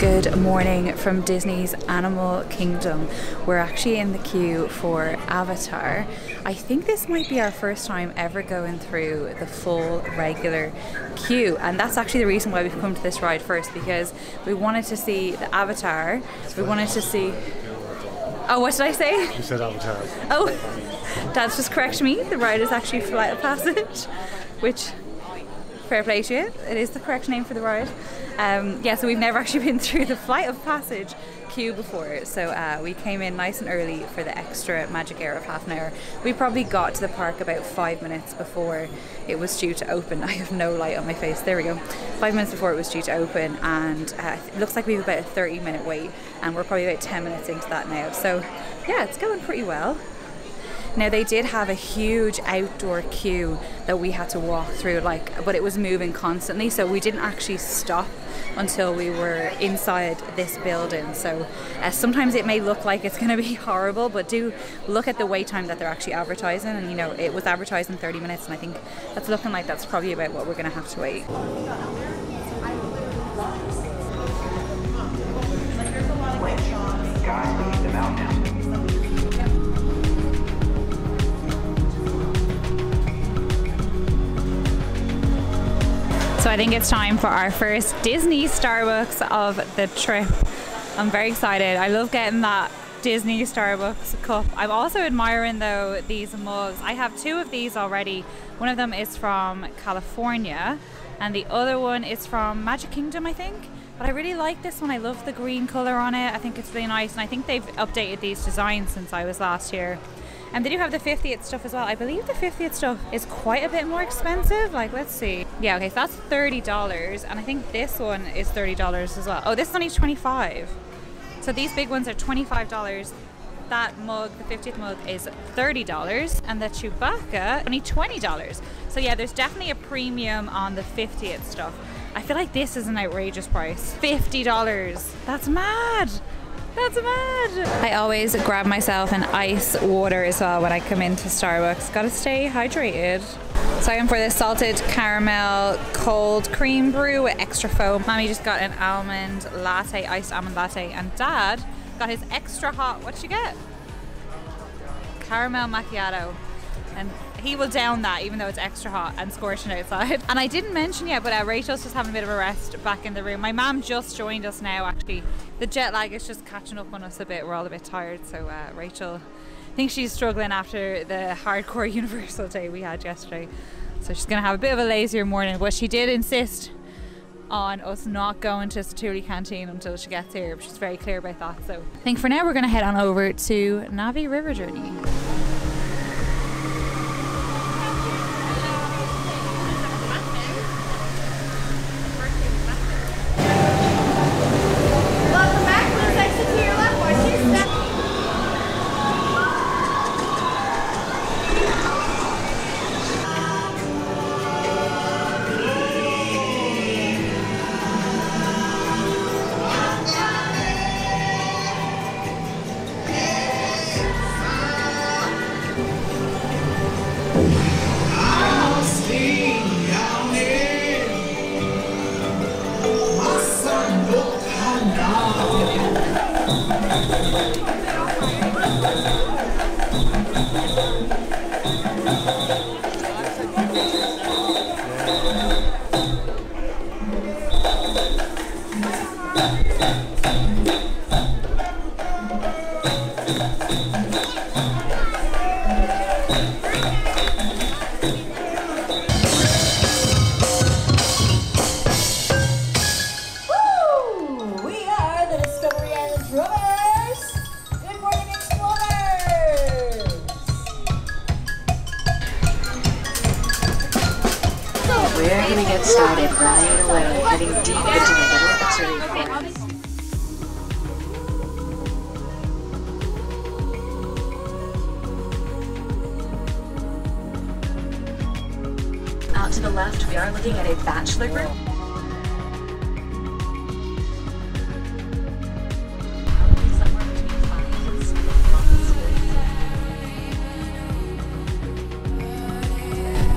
Good morning from Disney's Animal Kingdom. We're actually in the queue for Avatar. I think this might be our first time ever going through the full regular queue, and that's actually the reason why we've come to this ride first because we wanted to see the Avatar. We wanted to see. Oh, what did I say? You said Avatar. Oh, Dad's just correct me. The ride is actually Flight of Passage, which fair play to you. It is the correct name for the ride. Um, yeah, so we've never actually been through the Flight of Passage queue before, so uh, we came in nice and early for the extra magic hour of half an hour. We probably got to the park about five minutes before it was due to open. I have no light on my face. There we go. Five minutes before it was due to open, and uh, it looks like we have about a 30 minute wait, and we're probably about 10 minutes into that now. So yeah, it's going pretty well. Now they did have a huge outdoor queue that we had to walk through, like, but it was moving constantly, so we didn't actually stop until we were inside this building. So uh, sometimes it may look like it's going to be horrible, but do look at the wait time that they're actually advertising. And you know, it was advertised in 30 minutes, and I think that's looking like that's probably about what we're going to have to wait. Guys, So I think it's time for our first Disney Starbucks of the trip. I'm very excited. I love getting that Disney Starbucks cup. I'm also admiring though these mugs. I have two of these already. One of them is from California and the other one is from Magic Kingdom, I think. But I really like this one. I love the green color on it. I think it's really nice and I think they've updated these designs since I was last here. And they do have the 50th stuff as well. I believe the 50th stuff is quite a bit more expensive. Like, let's see. Yeah, okay, so that's $30. And I think this one is $30 as well. Oh, this one is only 25 So these big ones are $25. That mug, the 50th mug, is $30. And the Chewbacca, only $20. So yeah, there's definitely a premium on the 50th stuff. I feel like this is an outrageous price. $50. That's mad. That's mad. I always grab myself an ice water as well when I come into Starbucks. Gotta stay hydrated. So I'm for this salted caramel cold cream brew with extra foam. Mommy just got an almond latte, iced almond latte, and Dad got his extra hot. What did you get? Caramel macchiato. And he will down that even though it's extra hot and scorching outside. And I didn't mention yet, but uh, Rachel's just having a bit of a rest back in the room. My mum just joined us now actually. The jet lag is just catching up on us a bit. We're all a bit tired. So uh, Rachel, I think she's struggling after the hardcore Universal day we had yesterday. So she's going to have a bit of a lazier morning. But she did insist on us not going to Satuli Canteen until she gets here. She's very clear about that. So I think for now we're going to head on over to Na'vi River Journey. Right away, heading deep into the. Out to the left, we are looking at a bachelor group.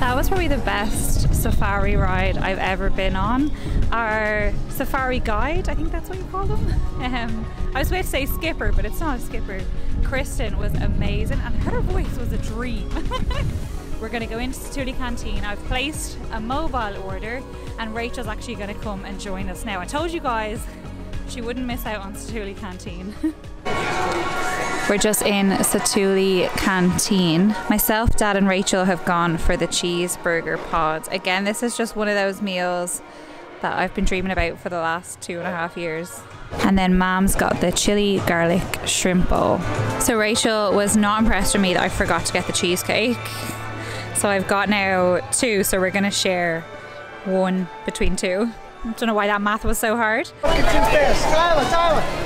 That was probably the best safari ride I've ever been on. Our safari guide, I think that's what you call them. Um, I was about to say skipper, but it's not a skipper. Kristen was amazing and her voice was a dream. We're going to go into Satuli Canteen. I've placed a mobile order and Rachel's actually going to come and join us now. I told you guys she wouldn't miss out on Satuli Canteen. We're just in Satuli Canteen. Myself, Dad, and Rachel have gone for the cheeseburger pods. Again, this is just one of those meals that I've been dreaming about for the last two and a half years. And then Mom's got the chili garlic shrimp bowl. So Rachel was not impressed with me that I forgot to get the cheesecake. So I've got now two, so we're gonna share one between two. I don't know why that math was so hard. Tyler, Tyler.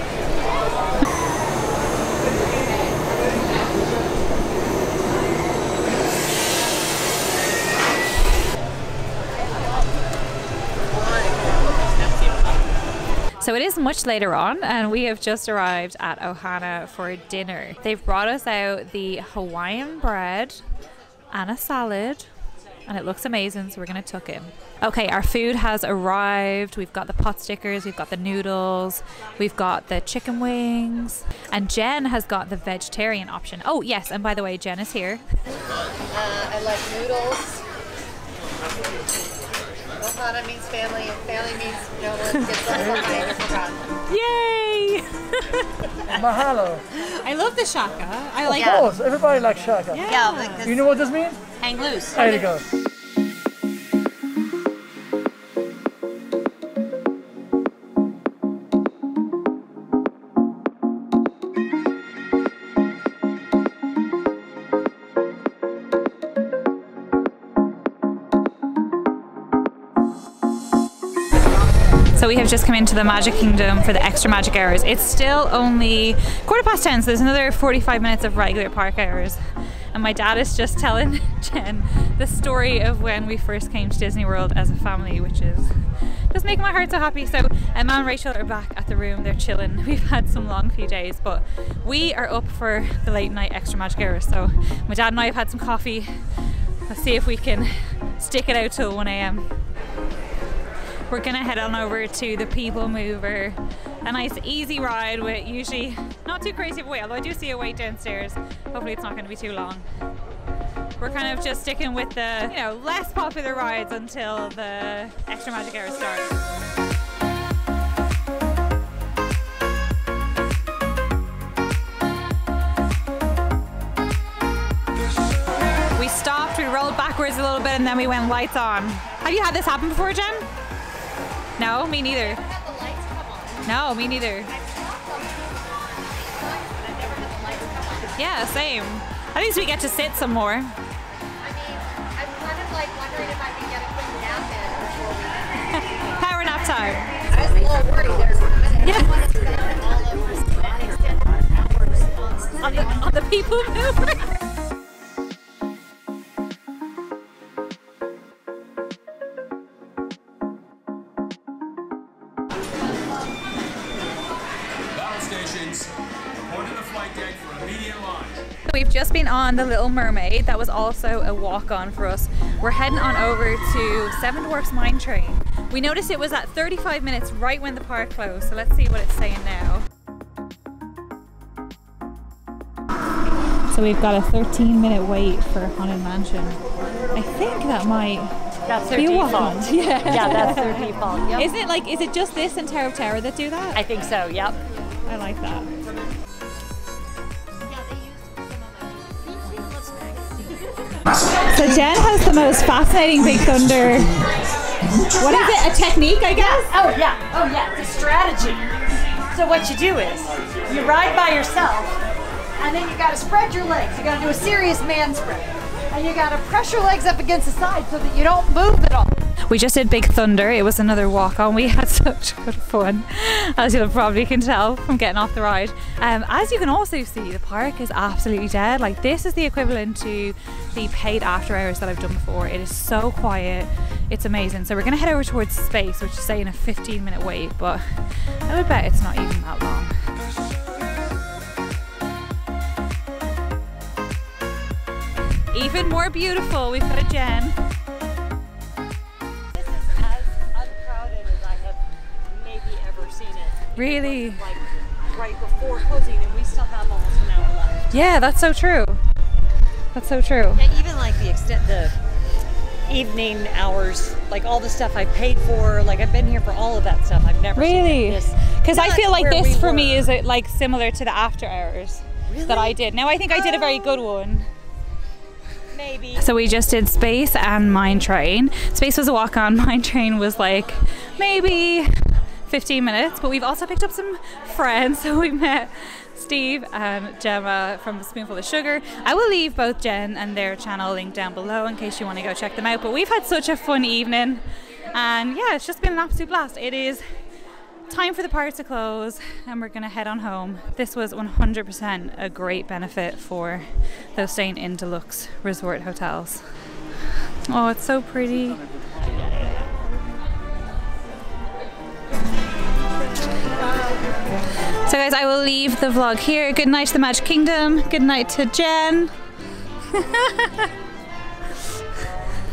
So it is much later on, and we have just arrived at Ohana for dinner. They've brought us out the Hawaiian bread and a salad, and it looks amazing, so we're gonna tuck in. Okay, our food has arrived. We've got the pot stickers, we've got the noodles, we've got the chicken wings, and Jen has got the vegetarian option. Oh, yes, and by the way, Jen is here. Uh, I like noodles. Ohana means family, and family means no one gets left behind forgotten. Yay! Mahalo. I love the shaka. I like Of course, everybody likes shaka. Yeah, like this You know what this means? hang loose. There you go. So we have just come into the Magic Kingdom for the extra magic hours. It's still only quarter past 10, so there's another 45 minutes of regular park hours. And my dad is just telling Jen the story of when we first came to Disney World as a family, which is just making my heart so happy. So Emma and Rachel are back at the room, they're chilling. We've had some long few days, but we are up for the late night extra magic hours. So my dad and I have had some coffee. Let's see if we can stick it out till 1 a.m. We're gonna head on over to the People Mover. A nice easy ride with usually not too crazy of a wait, although I do see a wait downstairs. Hopefully it's not gonna be too long. We're kind of just sticking with the, you know, less popular rides until the extra magic hour starts. We stopped, we rolled backwards a little bit, and then we went lights on. Have you had this happen before, Jen? No, me neither. No, me neither. Yeah, same. At least we get to sit some more. I mean, I'm kind of like wondering if I can get a quick nap in. Power nap time. I was a little worried there for a minute. I wanted to spend all of extended hours On the, on the people mover. Battle stations, report to the flight deck for immediate launch. We've just been on the Little Mermaid. That was also a walk on for us. We're heading on over to Seven Dwarfs Mine Train. We noticed it was at 35 minutes right when the park closed, so let's see what it's saying now. So we've got a 13 minute wait for Haunted Mansion. I think that might That's their be a default. walk on. Yeah. Yeah, that's their default. Yep. Is it like, is it just this and Tower of Terror that do that? I think so. Yep. I like that. So Jen has the most fascinating Big Thunder. What is it? A technique, I guess? Oh yeah. Oh yeah. It's a strategy. So what you do is you ride by yourself, and then you got to spread your legs. You got to do a serious man spread, and you got to press your legs up against the side so that you don't move at all. We just did Big Thunder. It was another walk on. We had such good fun, as you'll probably can tell from getting off the ride. Um, as you can also see, the park is absolutely dead. Like this is the equivalent to the paid after hours that I've done before. It is so quiet. It's amazing. So we're gonna head over towards space, which is saying a 15 minute wait, but I would bet it's not even that long. Even more beautiful, we've got a Jen. Really? like right before closing, and we still have almost an hour left. Yeah, that's so true. That's so true. And even like the extent the evening hours, like all the stuff I paid for, like I've been here for all of that stuff. I've never Really? Because I feel like this we for me is uh, like similar to the after hours that I did. Now I think I did a very good one. maybe. So we just did Space and Mine Train. Space was a walk on, Mine Train was like maybe 15 minutes, but we've also picked up some friends. So we met Steve and Gemma from Spoonful of Sugar. I will leave both Jen and their channel linked down below in case you want to go check them out. But we've had such a fun evening, and yeah, it's just been an absolute blast. It is time for the park to close and we're going to head on home. This was 100% a great benefit for those staying in deluxe resort hotels. Oh, it's so pretty. So, guys, I will leave the vlog here. Good night to the Magic Kingdom. Good night to Jen. I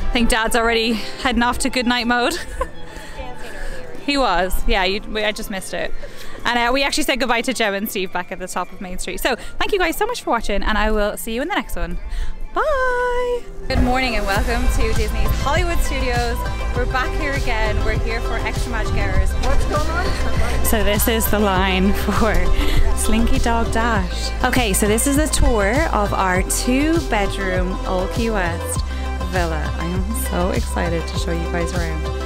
think Dad's already heading off to good night mode. He was, yeah. You, I just missed it, and uh, we actually said goodbye to Joe and Steve back at the top of Main Street. So thank you guys so much for watching, and I will see you in the next one. Bye. Good morning and welcome to Disney's Hollywood Studios. We're back here again. We're here for Extra Magic Hours. What's going on? So this is the line for Slinky Dog Dash. Okay, so this is a tour of our two-bedroom Old Key West villa. I am so excited to show you guys around.